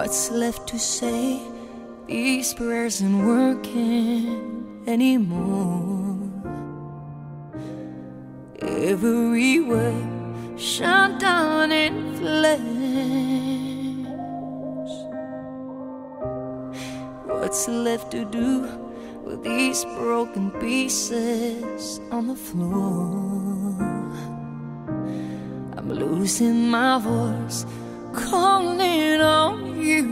What's left to say? These prayers aren't working anymore. Every word shut down in flames. What's left to do with these broken pieces on the floor? I'm losing my voice, calling on you.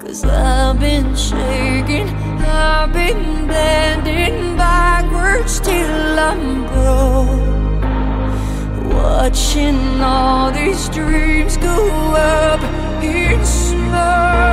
Cause I've been shaking, I've been bending backwards till I'm broke. Watching all these dreams go up in smoke.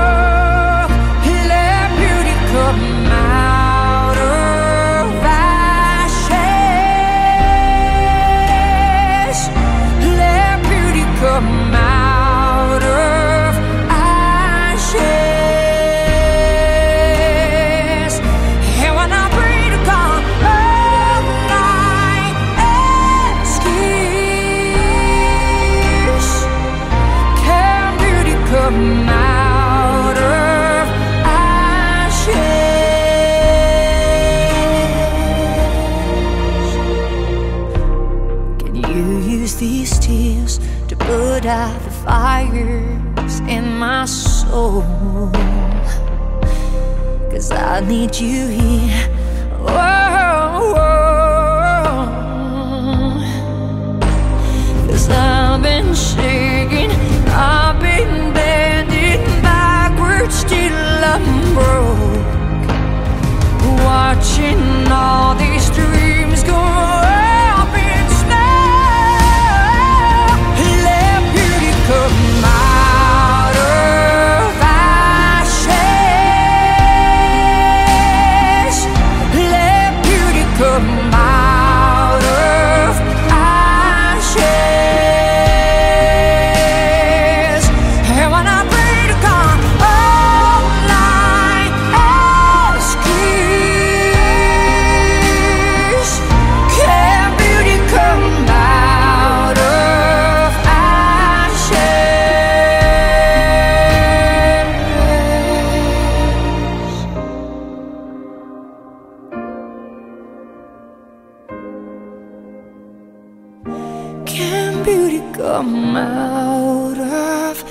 To put out the fires in my soul? Cause I need you here. Whoa, beauty come out of